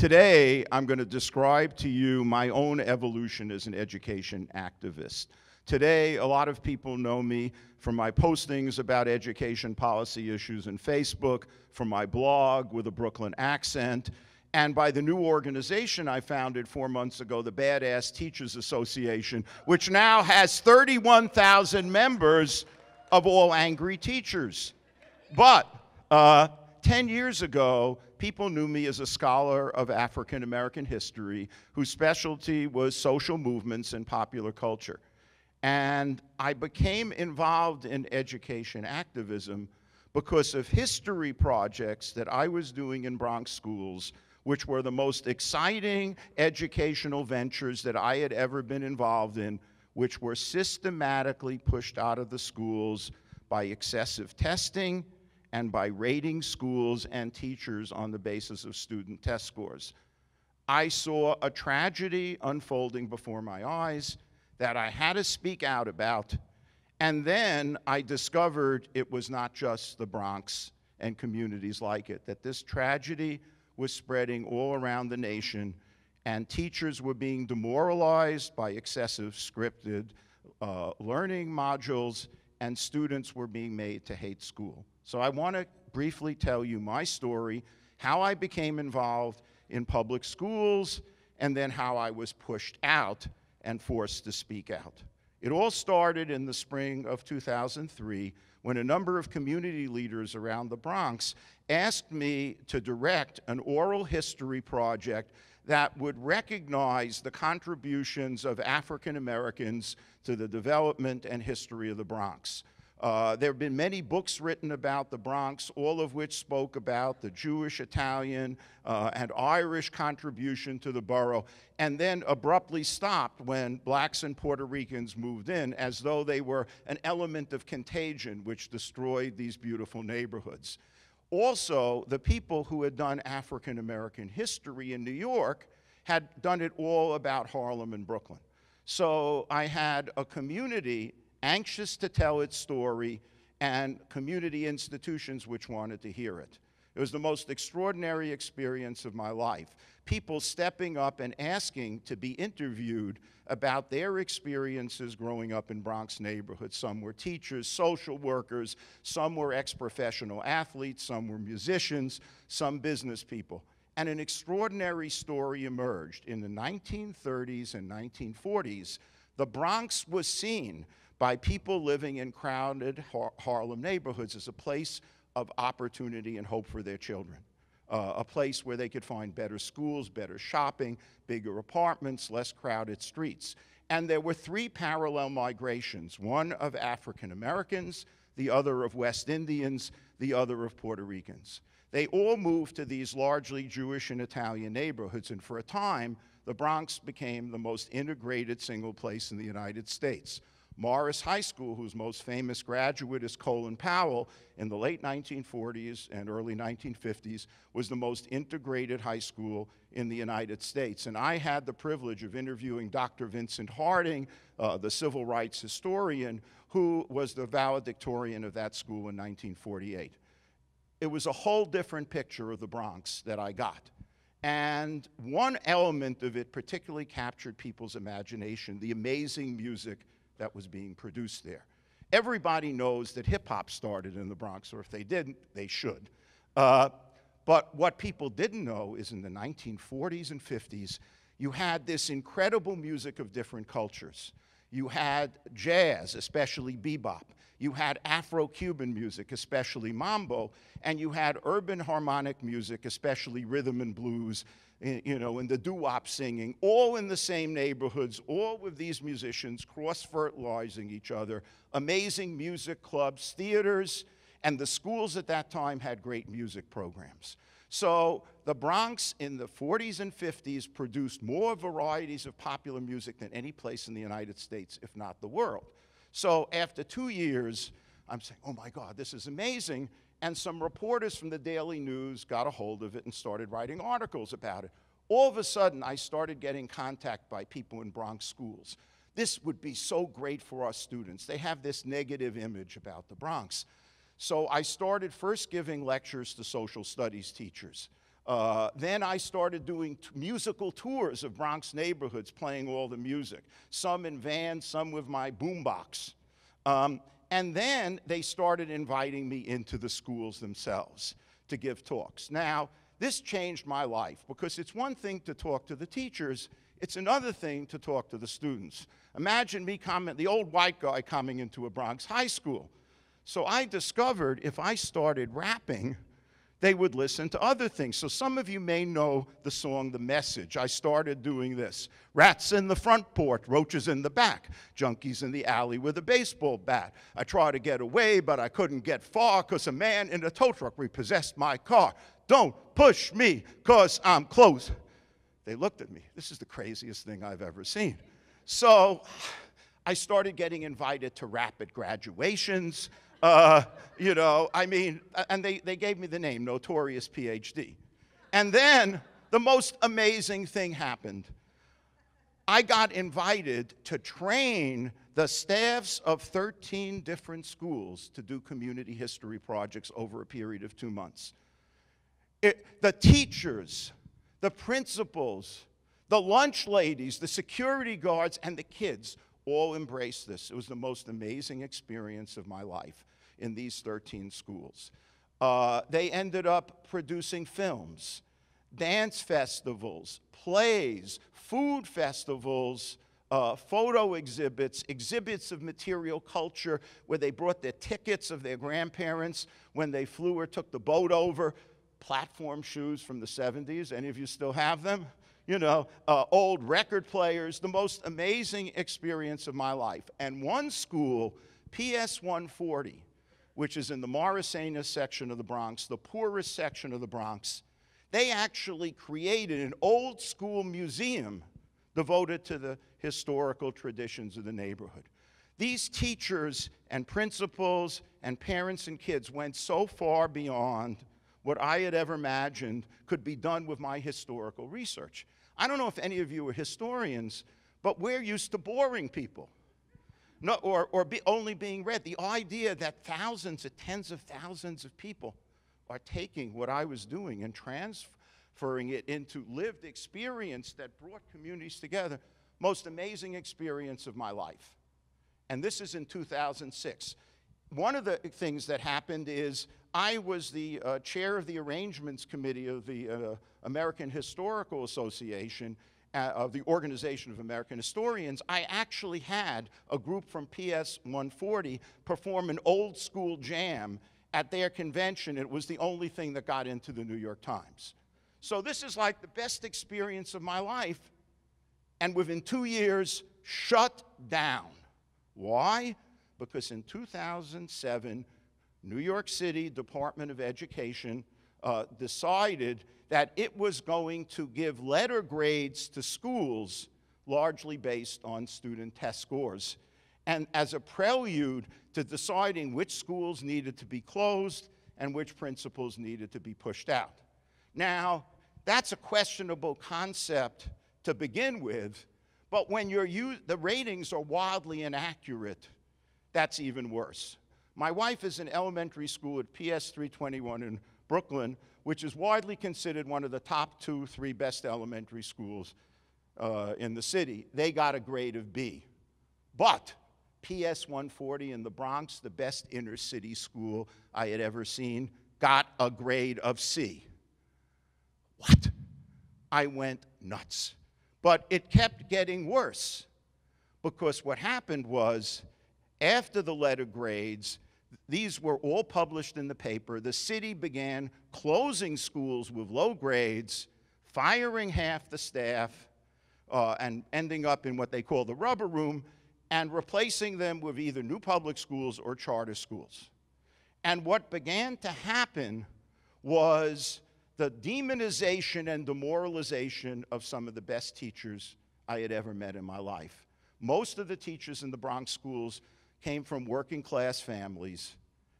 Today, I'm going to describe to you my own evolution as an education activist. Today, a lot of people know me from my postings about education policy issues in Facebook, from my blog with a Brooklyn accent, and by the new organization I founded four months ago, the Badass Teachers Association, which now has 31,000 members of all angry teachers. But uh, 10 years ago, people knew me as a scholar of African American history whose specialty was social movements and popular culture. And I became involved in education activism because of history projects that I was doing in Bronx schools, which were the most exciting educational ventures that I had ever been involved in, which were systematically pushed out of the schools by excessive testing and by rating schools and teachers on the basis of student test scores. I saw a tragedy unfolding before my eyes that I had to speak out about. And then I discovered it was not just the Bronx and communities like it, that this tragedy was spreading all around the nation, and teachers were being demoralized by excessive scripted uh, learning modules, and students were being made to hate school. So I want to briefly tell you my story, how I became involved in public schools, and then how I was pushed out and forced to speak out. It all started in the spring of 2003 when a number of community leaders around the Bronx asked me to direct an oral history project that would recognize the contributions of African Americans to the development and history of the Bronx. Uh, there have been many books written about the Bronx, all of which spoke about the Jewish, Italian, uh, and Irish contribution to the borough, and then abruptly stopped when blacks and Puerto Ricans moved in, as though they were an element of contagion which destroyed these beautiful neighborhoods. Also, the people who had done African American history in New York had done it all about Harlem and Brooklyn. So I had a community anxious to tell its story, and community institutions which wanted to hear it. It was the most extraordinary experience of my life. People stepping up and asking to be interviewed about their experiences growing up in Bronx neighborhoods. Some were teachers, social workers, some were ex-professional athletes, some were musicians, some business people. And an extraordinary story emerged. In the 1930s and 1940s, the Bronx was seen by people living in crowded Har Harlem neighborhoods as a place of opportunity and hope for their children. Uh, a place where they could find better schools, better shopping, bigger apartments, less crowded streets. And there were three parallel migrations, one of African Americans, the other of West Indians, the other of Puerto Ricans. They all moved to these largely Jewish and Italian neighborhoods, and for a time, the Bronx became the most integrated single place in the United States. Morris High School, whose most famous graduate is Colin Powell, in the late 1940s and early 1950s, was the most integrated high school in the United States. And I had the privilege of interviewing Dr. Vincent Harding, uh, the civil rights historian, who was the valedictorian of that school in 1948. It was a whole different picture of the Bronx that I got. And one element of it particularly captured people's imagination, the amazing music that was being produced there. Everybody knows that hip hop started in the Bronx, or if they didn't, they should. Uh, but what people didn't know is in the 1940s and 50s, you had this incredible music of different cultures. You had jazz, especially bebop. You had Afro Cuban music, especially mambo. And you had urban harmonic music, especially rhythm and blues eh, you know, and the doo-wop singing, all in the same neighborhoods, all with these musicians cross-fertilizing each other, amazing music clubs, theaters, and the schools at that time had great music programs. So the Bronx in the 40s and 50s produced more varieties of popular music than any place in the United States, if not the world. So after two years, I'm saying, oh my God, this is amazing and some reporters from the Daily News got a hold of it and started writing articles about it. All of a sudden, I started getting contact by people in Bronx schools. This would be so great for our students. They have this negative image about the Bronx. So I started first giving lectures to social studies teachers. Uh, then I started doing musical tours of Bronx neighborhoods, playing all the music, some in vans, some with my boombox. Um, and then they started inviting me into the schools themselves to give talks. Now, this changed my life because it's one thing to talk to the teachers, it's another thing to talk to the students. Imagine me the old white guy coming into a Bronx high school. So I discovered if I started rapping, they would listen to other things. So some of you may know the song The Message. I started doing this. Rats in the front porch, roaches in the back, junkies in the alley with a baseball bat. I tried to get away, but I couldn't get far because a man in a tow truck repossessed my car. Don't push me because I'm close. They looked at me. This is the craziest thing I've ever seen. So I started getting invited to rapid graduations. Uh, you know, I mean, and they, they gave me the name, Notorious PhD. And then the most amazing thing happened. I got invited to train the staffs of 13 different schools to do community history projects over a period of two months. It, the teachers, the principals, the lunch ladies, the security guards, and the kids all embraced this. It was the most amazing experience of my life in these 13 schools. Uh, they ended up producing films, dance festivals, plays, food festivals, uh, photo exhibits, exhibits of material culture where they brought their tickets of their grandparents when they flew or took the boat over, platform shoes from the 70s. Any of you still have them? You know, uh, old record players, the most amazing experience of my life. And one school, PS 140, which is in the Morrisania section of the Bronx, the poorest section of the Bronx, they actually created an old school museum devoted to the historical traditions of the neighborhood. These teachers and principals and parents and kids went so far beyond what I had ever imagined could be done with my historical research. I don't know if any of you are historians, but we're used to boring people no, or, or be only being read. The idea that thousands and tens of thousands of people are taking what I was doing and transferring it into lived experience that brought communities together. Most amazing experience of my life. And this is in 2006. One of the things that happened is I was the uh, chair of the arrangements committee of the uh, American Historical Association, uh, of the Organization of American Historians, I actually had a group from PS 140 perform an old school jam at their convention. It was the only thing that got into the New York Times. So this is like the best experience of my life, and within two years, shut down. Why? Because in 2007, New York City Department of Education uh, decided that it was going to give letter grades to schools largely based on student test scores. And as a prelude to deciding which schools needed to be closed and which principals needed to be pushed out. Now, that's a questionable concept to begin with, but when the ratings are wildly inaccurate, that's even worse. My wife is in elementary school at PS 321 in Brooklyn, which is widely considered one of the top two, three best elementary schools uh, in the city. They got a grade of B. But PS 140 in the Bronx, the best inner city school I had ever seen, got a grade of C. What? I went nuts. But it kept getting worse because what happened was after the letter grades, these were all published in the paper. The city began closing schools with low grades, firing half the staff, uh, and ending up in what they call the rubber room, and replacing them with either new public schools or charter schools. And what began to happen was the demonization and demoralization of some of the best teachers I had ever met in my life. Most of the teachers in the Bronx schools came from working class families.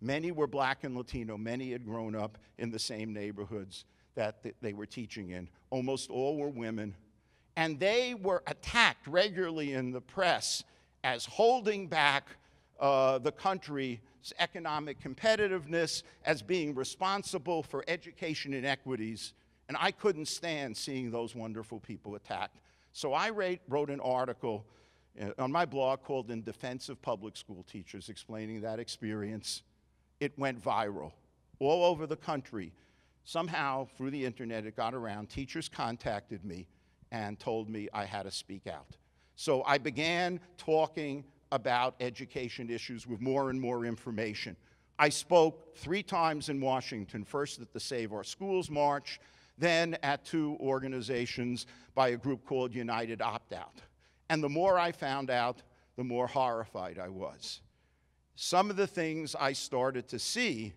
Many were black and Latino. Many had grown up in the same neighborhoods that they were teaching in. Almost all were women. And they were attacked regularly in the press as holding back uh, the country's economic competitiveness, as being responsible for education inequities And I couldn't stand seeing those wonderful people attacked. So I wrote an article Uh, on my blog called In Defense of Public School Teachers, explaining that experience. It went viral all over the country. Somehow, through the internet, it got around. Teachers contacted me and told me I had to speak out. So I began talking about education issues with more and more information. I spoke three times in Washington, first at the Save Our Schools March, then at two organizations by a group called United Opt Out. And the more I found out, the more horrified I was. Some of the things I started to see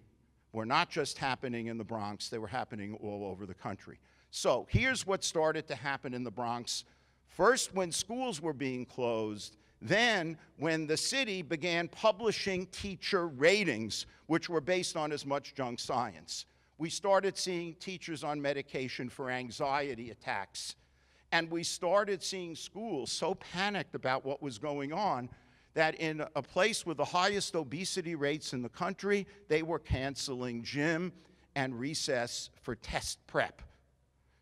were not just happening in the Bronx, they were happening all over the country. So here's what started to happen in the Bronx. First, when schools were being closed, then when the city began publishing teacher ratings, which were based on as much junk science we started seeing teachers on medication for anxiety attacks. And we started seeing schools so panicked about what was going on that in a place with the highest obesity rates in the country, they were canceling gym and recess for test prep.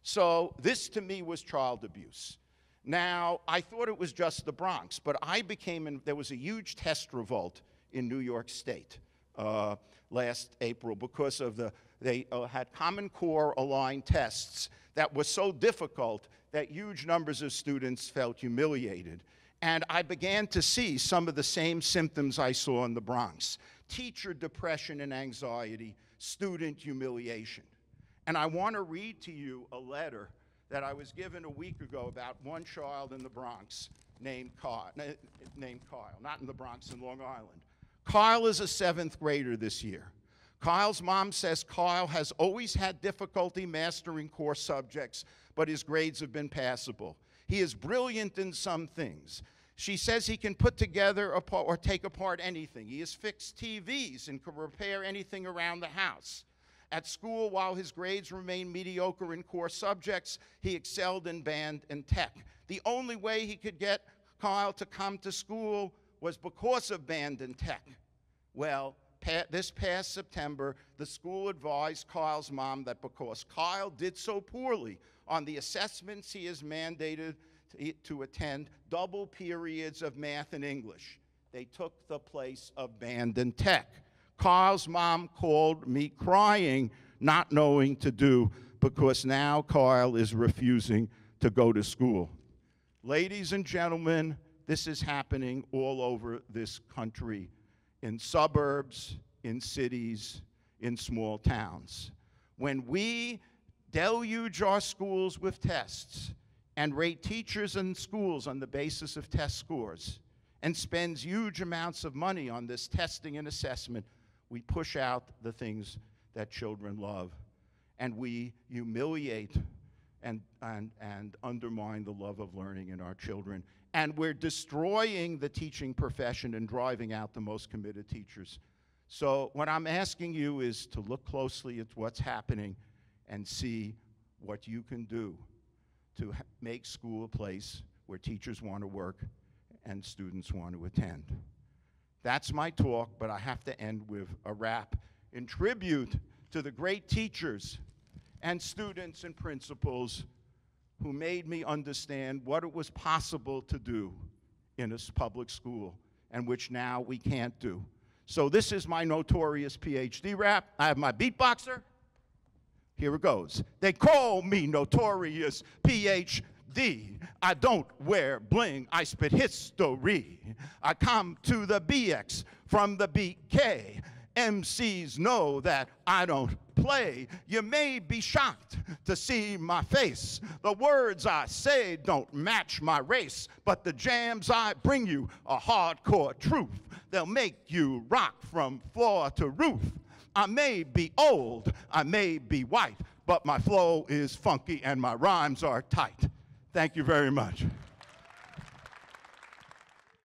So this to me was child abuse. Now, I thought it was just the Bronx, but I became, in, there was a huge test revolt in New York State uh, last April because of the they uh, had Common Core aligned tests that were so difficult that huge numbers of students felt humiliated. And I began to see some of the same symptoms I saw in the Bronx teacher depression and anxiety, student humiliation. And I want to read to you a letter that I was given a week ago about one child in the Bronx named Kyle, named Kyle, not in the Bronx, in Long Island. Kyle is a seventh grader this year. Kyle's mom says Kyle has always had difficulty mastering core subjects, but his grades have been passable. He is brilliant in some things. She says he can put together or take apart anything. He has fixed TVs and can repair anything around the house. At school, while his grades remained mediocre in core subjects, he excelled in band and tech. The only way he could get Kyle to come to school was because of band and tech. Well, this past September, the school advised Kyle's mom that because Kyle did so poorly on the assessments he is mandated to, attend, double periods of math and English, they took the place of band and tech. Kyle's mom called me crying, not knowing to do, because now Kyle is refusing to go to school. Ladies and gentlemen, this is happening all over this country in suburbs, in cities, in small towns. When we deluge our schools with tests and rate teachers and schools on the basis of test scores and spends huge amounts of money on this testing and assessment, we push out the things that children love and we humiliate and, and, and undermine the love of learning in our children and we're destroying the teaching profession and driving out the most committed teachers. So, what I'm asking you is to look closely at what's happening and see what you can do to make school a place where teachers want to work and students want to attend. That's my talk, but I have to end with a rap in tribute to the great teachers and students and principals who made me understand what it was possible to do in a public school and which now we can't do. So this is my notorious PhD rap. I have my beatboxer. Here it goes. They call me notorious PhD. I don't wear bling, I spit history. I come to the BX from the BK. MCs know that I don't play. You may be shocked to see my face. The words I say don't match my race, but the jams I bring you are hardcore truth. They'll make you rock from floor to roof. I may be old, I may be white, but my flow is funky and my rhymes are tight. Thank you very much.